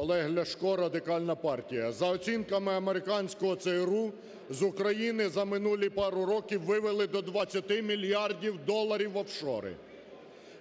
Олег Ляшко, Радикальна партія. За оцінками американського ЦРУ, з України за минулі пару років вивели до 20 мільярдів доларів в офшори.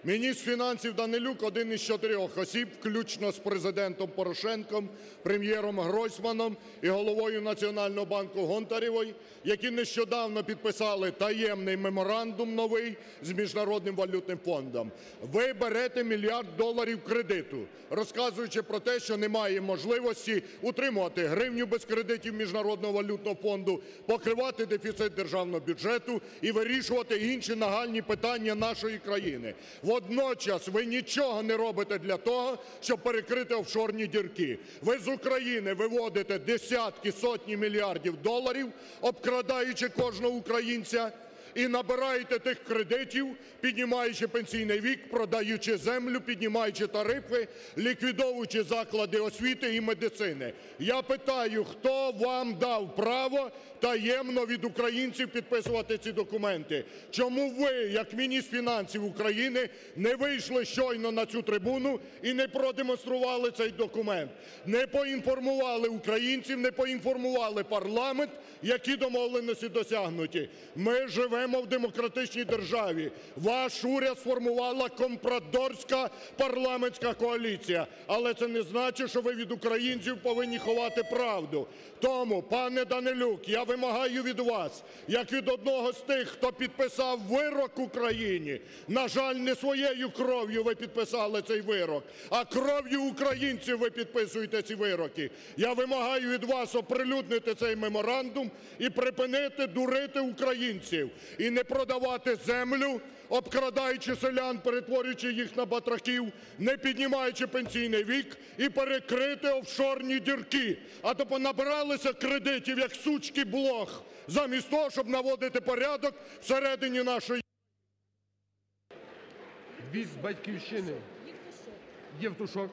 Міністр фінансів Данилюк – один із чотирьох осіб, включно з Президентом Порошенком, Прем'єром Гройсманом і головою Національного банку Гонтаревою, які нещодавно підписали таємний меморандум новий з Міжнародним валютним фондом. Ви берете мільярд доларів кредиту, розказуючи про те, що немає можливості утримувати гривню без кредитів Міжнародного валютного фонду, покривати дефіцит державного бюджету і вирішувати інші нагальні питання нашої країни. Водночас ви нічого не робите для того, щоб перекрити офшорні дірки. Ви з України виводите десятки, сотні мільярдів доларів, обкрадаючи кожного українця, і набираєте тих кредитів, піднімаючи пенсійний вік, продаючи землю, піднімаючи тарифи, ліквідовуючи заклади освіти і медицини. Я питаю, хто вам дав право таємно від українців підписувати ці документи? Чому ви, як міністр фінансів України, не вийшли щойно на цю трибуну і не продемонстрували цей документ? Не поінформували українців, не поінформували парламент, які домовленості досягнуті. Ми живемо в демократичній державі. Ваш уряд сформувала компрадорська парламентська коаліція. Але це не значить, що ви від українців повинні ховати правду. Тому, пане Данилюк, я вимагаю від вас, як від одного з тих, хто підписав вирок Україні, на жаль, не своєю кров'ю ви підписали цей вирок, а кров'ю українців ви підписуєте ці вироки. Я вимагаю від вас оприлюднити цей меморандум і припинити дурити українців, і не продавати землю, обкрадаючи селян, перетворюючи їх на батраків, не піднімаючи пенсійний вік і перекрити офшорні дірки. А то понабиралися кредитів, як сучки блох, замість того, щоб наводити порядок всередині нашої Від "Батьківщини" Євтушок.